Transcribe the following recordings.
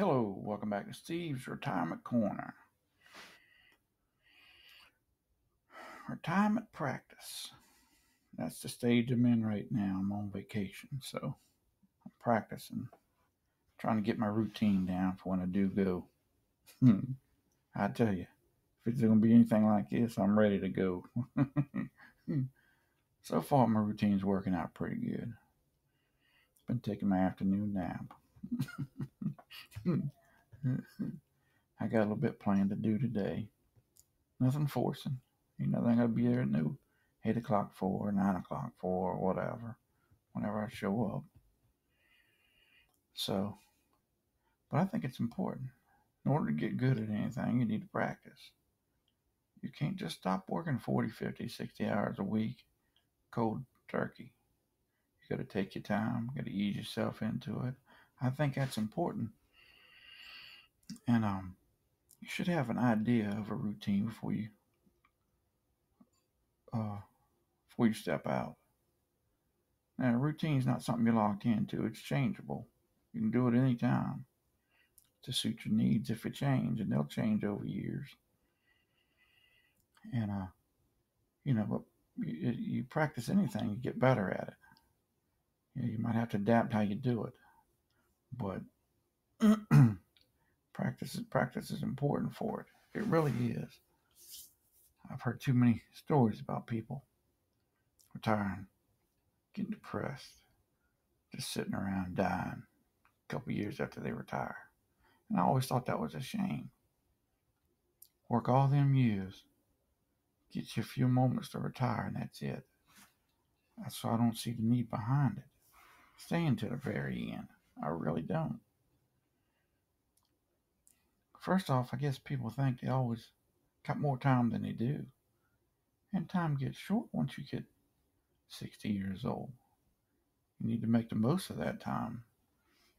Hello, welcome back to Steve's Retirement Corner. Retirement practice. That's the stage I'm in right now. I'm on vacation, so I'm practicing, trying to get my routine down for when I do go. Hmm. I tell you, if it's going to be anything like this, I'm ready to go. so far, my routine's working out pretty good. Been taking my afternoon nap. Hmm. Hmm, hmm. I got a little bit planned to do today. Nothing forcing. You know, I gotta be there at no eight o'clock for, nine o'clock for, whatever, whenever I show up. So, but I think it's important. In order to get good at anything, you need to practice. You can't just stop working 40, 50, 60 hours a week cold turkey. You got to take your time, got to ease yourself into it. I think that's important. And um, you should have an idea of a routine before you uh, before you step out. Now, a routine is not something you're locked into. It's changeable. You can do it any time to suit your needs if it change, and they'll change over years. And uh, you know, but you, you practice anything, you get better at it. You, know, you might have to adapt how you do it, but practice practice is important for it. It really is. I've heard too many stories about people retiring, getting depressed, just sitting around dying a couple years after they retire. And I always thought that was a shame. Work all them years, get you a few moments to retire, and that's it. That's why I don't see the need behind it. Staying to the very end. I really don't. First off, I guess people think they always got more time than they do. And time gets short once you get 60 years old. You need to make the most of that time.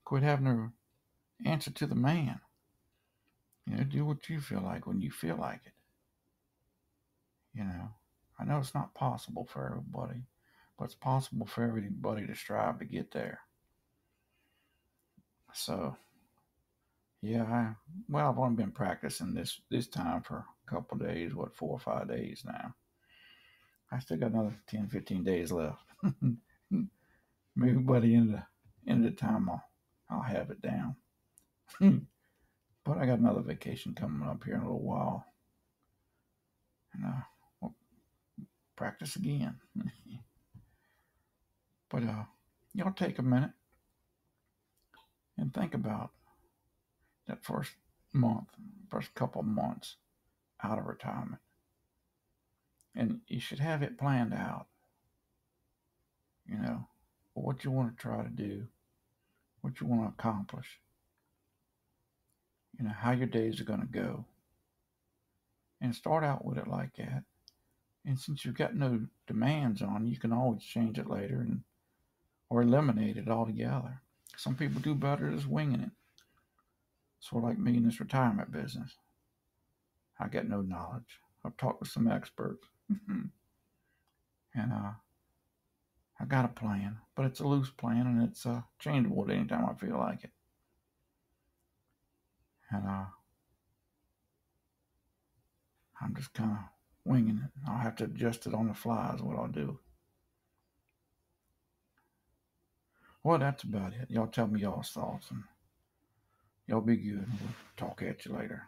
Quit having to answer to the man. You know, do what you feel like when you feel like it. You know, I know it's not possible for everybody, but it's possible for everybody to strive to get there. So, yeah, I, well, I've only been practicing this this time for a couple days, what, four or five days now. I still got another 10, 15 days left. Maybe by the end of the, end of the time, I'll, I'll have it down. but I got another vacation coming up here in a little while. And uh, we'll practice again. but uh, y'all take a minute and think about that first month, first couple months out of retirement. And you should have it planned out. You know, what you want to try to do, what you want to accomplish, you know, how your days are going to go. And start out with it like that. And since you've got no demands on, you can always change it later and or eliminate it altogether. Some people do better just winging it. Sort of like me in this retirement business. I got no knowledge. I've talked with some experts. and uh, I got a plan, but it's a loose plan and it's uh, changeable at any time I feel like it. And uh, I'm just kind of winging it. I'll have to adjust it on the fly, is what I'll do. Well, that's about it. Y'all tell me y'all's thoughts and y'all be good. We'll talk at you later.